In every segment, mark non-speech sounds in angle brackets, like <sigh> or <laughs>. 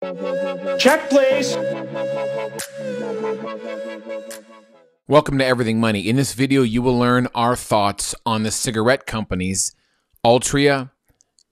Check, please. Welcome to Everything Money. In this video, you will learn our thoughts on the cigarette companies Altria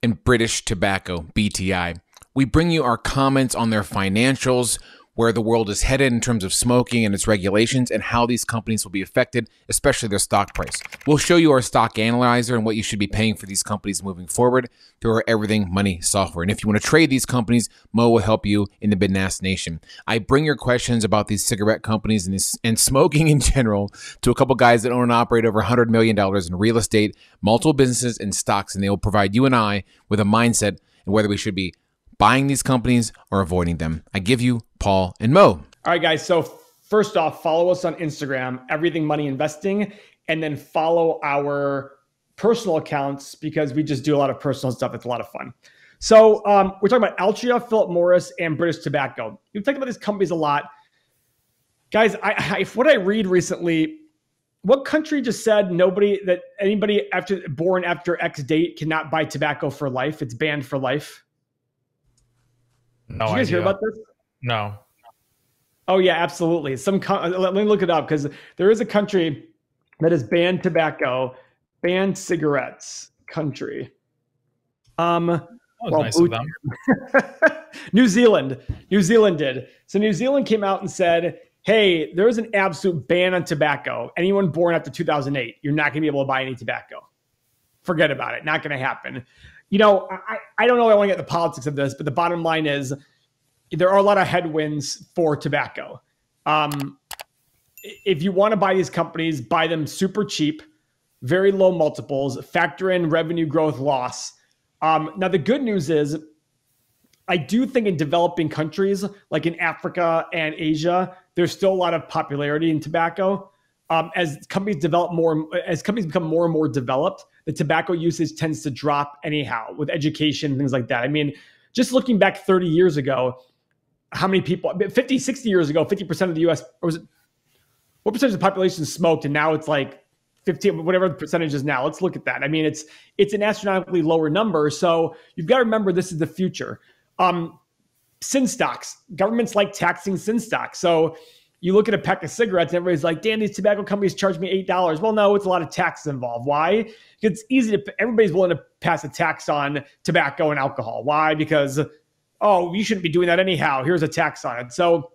and British Tobacco, BTI. We bring you our comments on their financials, where the world is headed in terms of smoking and its regulations, and how these companies will be affected, especially their stock price. We'll show you our stock analyzer and what you should be paying for these companies moving forward through our Everything Money software. And if you want to trade these companies, Mo will help you in the Bitnas Nation. I bring your questions about these cigarette companies and, this, and smoking <laughs> in general to a couple guys that own and operate over $100 million in real estate, multiple businesses, and stocks, and they will provide you and I with a mindset and whether we should be buying these companies or avoiding them. I give you Paul and Mo. All right, guys. So, first off, follow us on Instagram, Everything Money Investing, and then follow our personal accounts because we just do a lot of personal stuff. It's a lot of fun. So, um, we're talking about Altria, Philip Morris, and British Tobacco. We've talked about these companies a lot. Guys, I, I, what I read recently, what country just said nobody that anybody after born after X date cannot buy tobacco for life? It's banned for life. No Did you guys idea. hear about this? No. Oh yeah, absolutely. Some co- let me look it up because there is a country that has banned tobacco, banned cigarettes. Country. Um, That was Well, nice of boot- them. <laughs> New Zealand. New Zealand did. So New Zealand came out and said, "Hey, there is an absolute ban on tobacco. Anyone born after 2008, you're not going to be able to buy any tobacco. Forget about it. Not going to happen." You know, I, I don't know. I want to get the politics of this, but the bottom line is there are a lot of headwinds for tobacco. Um, if you want to buy these companies, buy them super cheap, very low multiples, factor in revenue growth loss. Um, now, the good news is, I do think in developing countries like in Africa and Asia, there's still a lot of popularity in tobacco. Um, as companies develop more, as companies become more and more developed, the tobacco usage tends to drop anyhow with education things like that. I mean, just looking back 30 years ago, how many people 50 60 years ago 50% of the us or was it what percentage of the population smoked and now it's like 15 whatever the percentage is now let's look at that. I mean it's it's an astronomically lower number. So you've got to remember this is the future. Um sin stocks governments like taxing sin stocks. So you look at a pack of cigarettes and everybody's like damn these tobacco companies charge me eight dollars well no it's a lot of taxes involved why it's easy to everybody's willing to pass a tax on tobacco and alcohol why because oh, you shouldn't be doing that anyhow. Here's a tax on it. So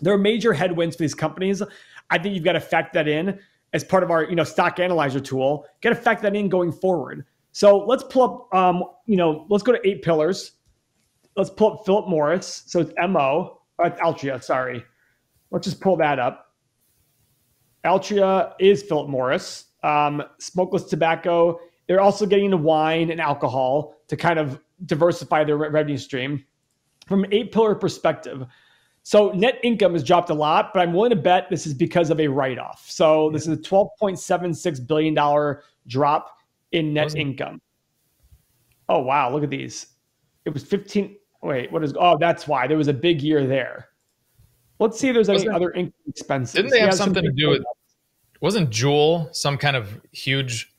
there are major headwinds for these companies. I think you've got to factor that in as part of our, you know, stock analyzer tool. Got to factor that in going forward. So let's pull up, um, you know, let's go to eight pillars. Let's pull up Philip Morris. So it's MO, uh, Altria, sorry. Let's just pull that up. Altria is Philip Morris. Um, smokeless tobacco. They're also getting into wine and alcohol to kind of diversify their re- revenue stream from an eight pillar perspective. So net income has dropped a lot, but I'm willing to bet this is because of a write off. So this is a 12.76 billion dollar drop in net income. Oh wow, look at these. It was 15. Wait, what is? Oh, that's why there was a big year there. Let's see if there's any Wasn't- other income expenses. Didn't they have some something to do with wasn't Juul some kind of huge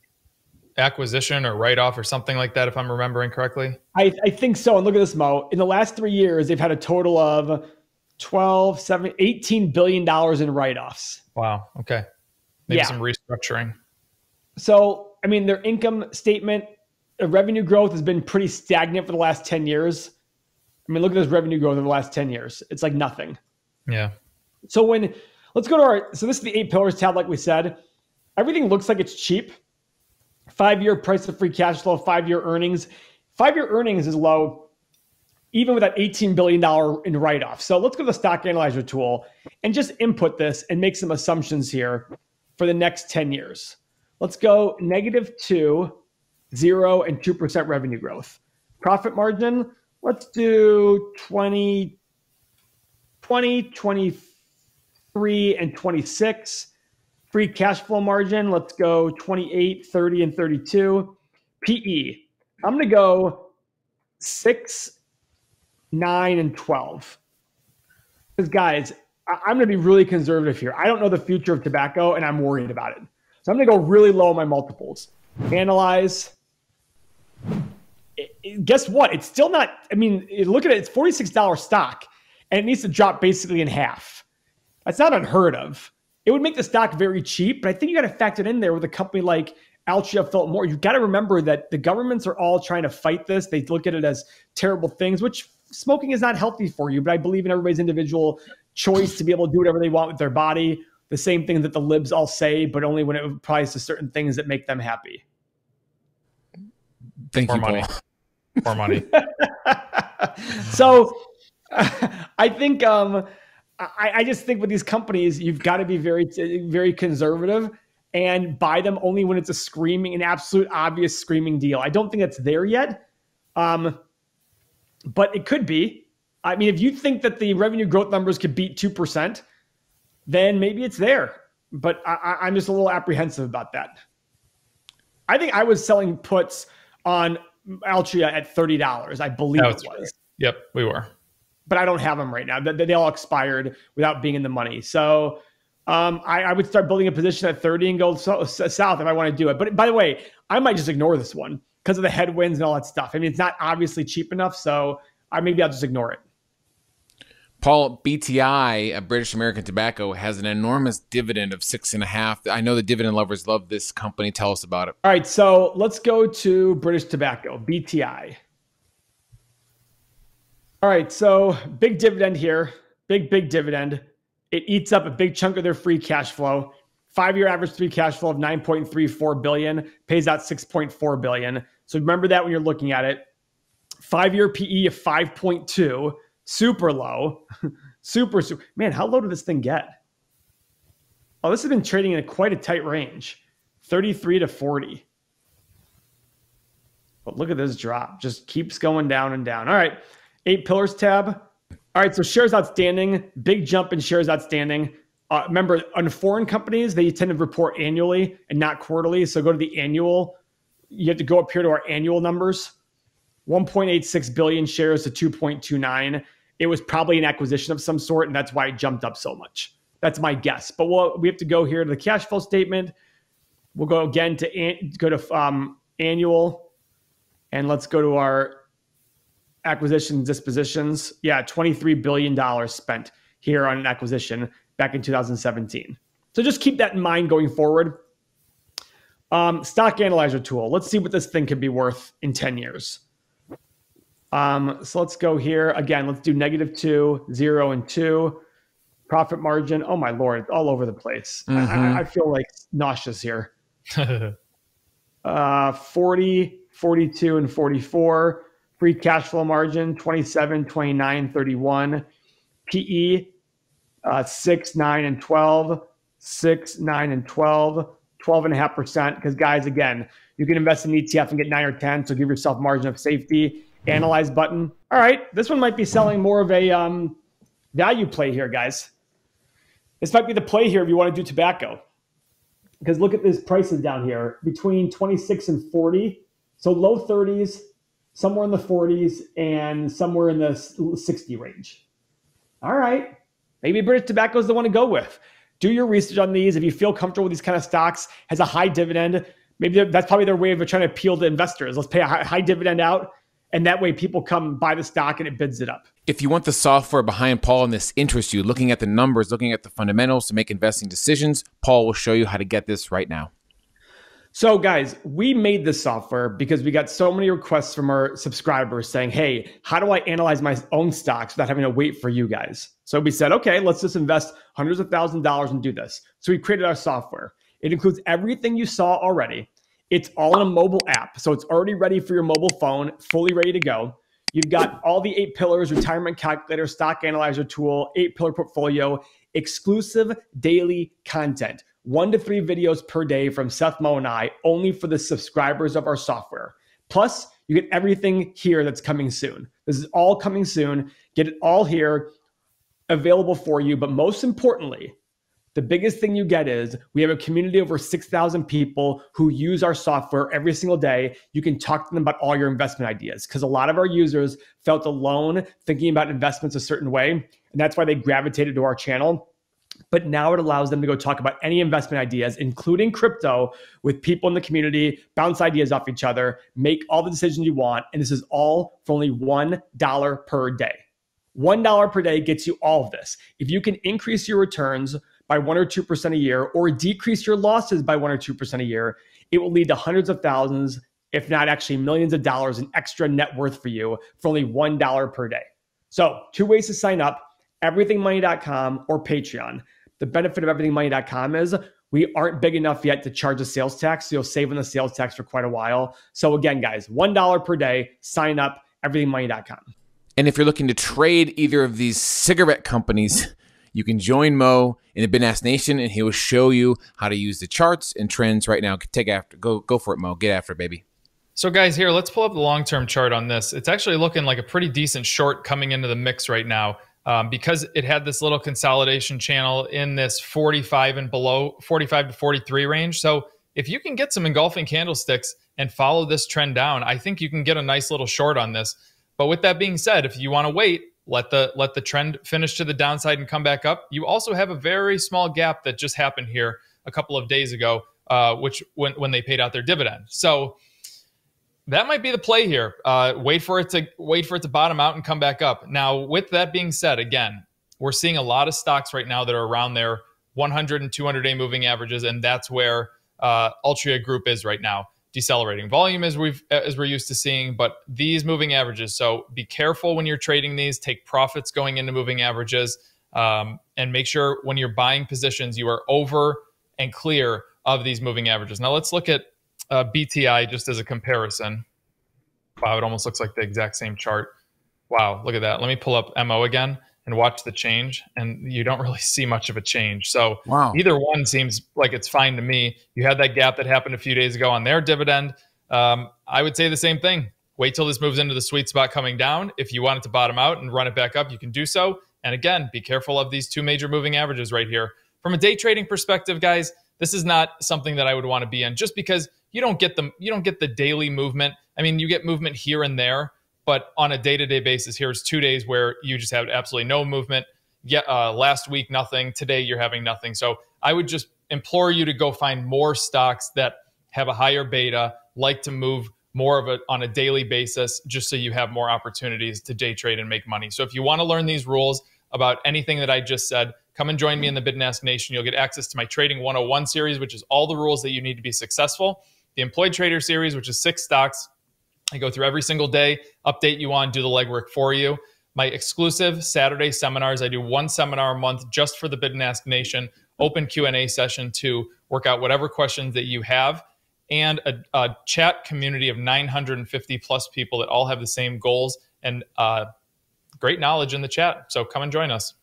acquisition or write off or something like that, if I'm remembering correctly? I, I think so. And look at this, Mo. In the last three years, they've had a total of 12, 7, 18 billion dollars in write-offs. Wow. Okay. Maybe Yeah. some restructuring. So, I mean, their income statement, uh, revenue growth has been pretty stagnant for the last 10 years. I mean, look at this revenue growth over the last 10 years. It's like nothing. Yeah. So when let's go to our so this is the eight pillars tab, like we said. Everything looks like it's cheap. Five-year price of free cash flow, five-year earnings. Five-year earnings is low, even with that $18 billion in write-off. So let's go to the stock analyzer tool and just input this and make some assumptions here for the next 10 years. Let's go negative two, zero, and 2% revenue growth. Profit margin, let's do 20, 20, 23, and 26. Free cash flow margin, let's go 28, 30, and 32. PE, I'm going to go 6, 9, and 12. Because, guys, I- I'm going to be really conservative here. I don't know the future of tobacco, and I'm worried about it. So I'm going to go really low on my multiples. Analyze. guess what? It's still not. I mean, look at it. It's forty six dollar stock, and it needs to drop basically in half. That's not unheard of. It would make the stock very cheap, but I think you got to factor it in there with a company like Altria, felt more. You've got to remember that the governments are all trying to fight this. They look at it as terrible things, which smoking is not healthy for you. But I believe in everybody's individual choice to be able to do whatever they want with their body. The same thing that the libs all say, but only when it applies to certain things that make them happy. Thank More you, money. Paul. More money. <laughs> <laughs> so <laughs> I think um, I, I, just think with these companies, you've got to be very very conservative and buy them only when it's a screaming, an absolute obvious screaming deal. I don't think that's there yet, um, but it could be. I mean, if you think that the revenue growth numbers could beat two percent, then maybe it's there. But I, I'm just a little apprehensive about that. I think I was selling puts on Altria at thirty dollars. I believe it was. Yep, we were. But I don't have them right now. They, they all expired without being in the money. So um, I, I, would start building a position at thirty and go so, so, south if I want to do it. But by the way, I might just ignore this one because of the headwinds and all that stuff. I mean, it's not obviously cheap enough, so I maybe I'll just ignore it. Paul, BTI, a British American Tobacco, has an enormous dividend of six and a half. I know the dividend lovers love this company. Tell us about it. All right, so let's go to British Tobacco, BTI. All right, so big dividend here, big, big dividend. It eats up a big chunk of their free cash flow. Five-year average free cash flow of 9.34 billion, pays out 6.4 billion. So remember that when you're looking at it. Five-year PE of 5.2 super low, <laughs> super, super. Man, how low did this thing get? Oh, this has been trading in a, quite a tight range 33 to 40. But look at this drop. Just keeps going down and down. All right. Eight pillars tab. All right. So shares outstanding, big jump in shares outstanding. Uh, remember, on foreign companies, they tend to report annually and not quarterly. So go to the annual. You have to go up here to our annual numbers. 1.86 billion shares to 2.29. It was probably an acquisition of some sort, and that's why it jumped up so much. That's my guess. But we'll, we have to go here to the cash flow statement. We'll go again to an, go to um, annual, and let's go to our acquisitions dispositions. Yeah, $23 billion spent here on an acquisition back in 2017. So just keep that in mind going forward. Um, stock analyzer tool. Let's see what this thing could be worth in 10 years. Um, so let's go here again. Let's do negative two, zero, and two. Profit margin. Oh my lord, all over the place. Mm-hmm. I, I, feel like nauseous here. <laughs> uh, 40, 42, and 44. Free cash flow margin 27, 29, 31. PE uh, 6, 9, and 12. 6, 9, and 12. 12.5%. Because, guys, again, you can invest in ETF and get 9 or 10. So give yourself margin of safety analyze button. All right, this one might be selling more of a um, value play here, guys. This might be the play here if you want to do tobacco. Because look at these prices down here between 26 and 40. So low 30s, somewhere in the 40s, and somewhere in the 60 range. All right. Maybe British Tobacco is the one to go with. Do your research on these. If you feel comfortable with these kind of stocks, has a high dividend, maybe that's probably their way of trying to appeal to investors. Let's pay a high, dividend out and that way people come buy the stock and it bids it up. If you want the software behind Paul and this interests you, looking at the numbers, looking at the fundamentals to make investing decisions, Paul will show you how to get this right now. So, guys, we made this software because we got so many requests from our subscribers saying, Hey, how do I analyze my own stocks without having to wait for you guys? So, we said, Okay, let's just invest hundreds of thousands of dollars and do this. So, we created our software. It includes everything you saw already. It's all in a mobile app. So it's already ready for your mobile phone, fully ready to go. You've got all the eight pillars retirement calculator, stock analyzer tool, eight pillar portfolio, exclusive daily content, one to three videos per day from Seth Mo and I, only for the subscribers of our software. Plus, you get everything here that's coming soon. This is all coming soon. Get it all here available for you. But most importantly, the biggest thing you get is we have a community of over 6,000 people who use our software every single day. You can talk to them about all your investment ideas because a lot of our users felt alone thinking about investments a certain way. And that's why they gravitated to our channel. but now it allows them to go talk about any investment ideas, including crypto, with people in the community, bounce ideas off each other, make all the decisions you want. And this is all for only $1 per day. $1 per day gets you all of this. If you can increase your returns by 1 or 2% a year or decrease your losses by 1 or 2% a year, it will lead to hundreds of thousands, if not actually millions of dollars in extra net worth for you for only $1 per day. So, two ways to sign up everythingmoney.com or Patreon. The benefit of everythingmoney.com is we aren't big enough yet to charge a sales tax. So you'll save on the sales tax for quite a while. So again, guys, $1 per day, sign up, everythingmoney.com. And if you're looking to trade either of these cigarette companies, you can join Mo in the BitNask Nation and he will show you how to use the charts and trends right now. Take after, go, go for it, Mo. Get after it, baby. So, guys, here, let's pull up the long term chart on this. It's actually looking like a pretty decent short coming into the mix right now um, because it had this little consolidation channel in this 45 and below 45 to 43 range. So if you can get some engulfing candlesticks and follow this trend down, I think you can get a nice little short on this. But with that being said, if you want to wait, let the let the trend finish to the downside and come back up. You also have a very small gap that just happened here a couple of days ago, uh, which when when they paid out their dividend. So that might be the play here. Uh, wait for it to wait for it to bottom out and come back up. Now, with that being said, again, we're seeing a lot of stocks right now that are around their 100 and 200 day moving averages, and that's where uh, Altria Group is right now. Decelerating volume as we've as we're used to seeing, but these moving averages. So be careful when you're trading these. Take profits going into moving averages, um, and make sure when you're buying positions you are over and clear of these moving averages. Now let's look at uh, BTI just as a comparison. Wow, it almost looks like the exact same chart. Wow, look at that. Let me pull up MO again and watch the change, and you don't really <laughs> see much of a change. So wow. either one seems like it's fine to me. You had that gap that happened a few days ago on their dividend. Um, I would say the same thing. Wait till this moves into the sweet spot coming down. If you want it to bottom out and run it back up, you can do so. And again, be careful of these two major moving averages right here. From a day trading perspective, guys, this is not something that I would want to be in just because you don't get the you don't get the daily movement. I mean, you get movement here and there, but on a day-to-day basis, here's two days where you just have absolutely no movement. Yeah, uh, last week nothing. Today you're having nothing. So I would just implore you to go find more stocks that have a higher beta, like to move more of it on a daily basis, just so you have more opportunities to day trade and make money. So if you want to learn these rules about anything that I just said, come and join me in the BitNask Nation. You'll get access to my Trading 101 series, which is all the rules that you need to be successful the Employed Trader Series, which is six stocks. I go through every single day, update you on, do the legwork for you. My exclusive Saturday seminars, I do one seminar a month just for the Bid and Ask Nation, open Q&A session to work out whatever questions that you have and a, a, chat community of 950 plus people that all have the same goals and uh, great knowledge in the chat. So come and join us.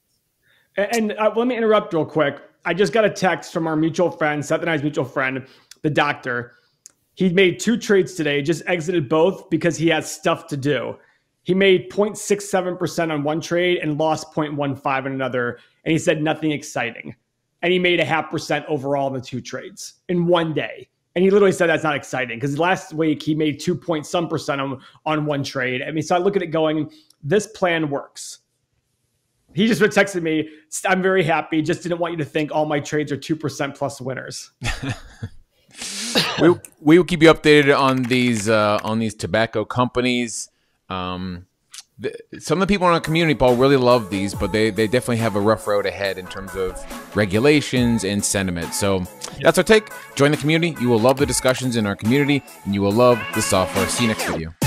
And uh, let me interrupt real quick. I just got a text from our mutual friend, Seth and I's mutual friend, the doctor. He made two trades today, just exited both because he has stuff to do. He made 0.67% on one trade and lost 0.15 on another. And he said nothing exciting. And he made a half percent overall in the two trades in one day. And he literally said that's not exciting because last week he made two point some percent on, on one trade. I mean, so I look at it going, this plan works. He just texted me, I'm very happy. Just didn't want you to think all my trades are 2% plus winners. <laughs> we we will keep you updated on these uh, on these tobacco companies. Um, the, some of the people in our community, Paul, really love these, but they, they definitely have a rough road ahead in terms of regulations and sentiment. So that's our take. Join the community. You will love the discussions in our community, and you will love the software. See you next video.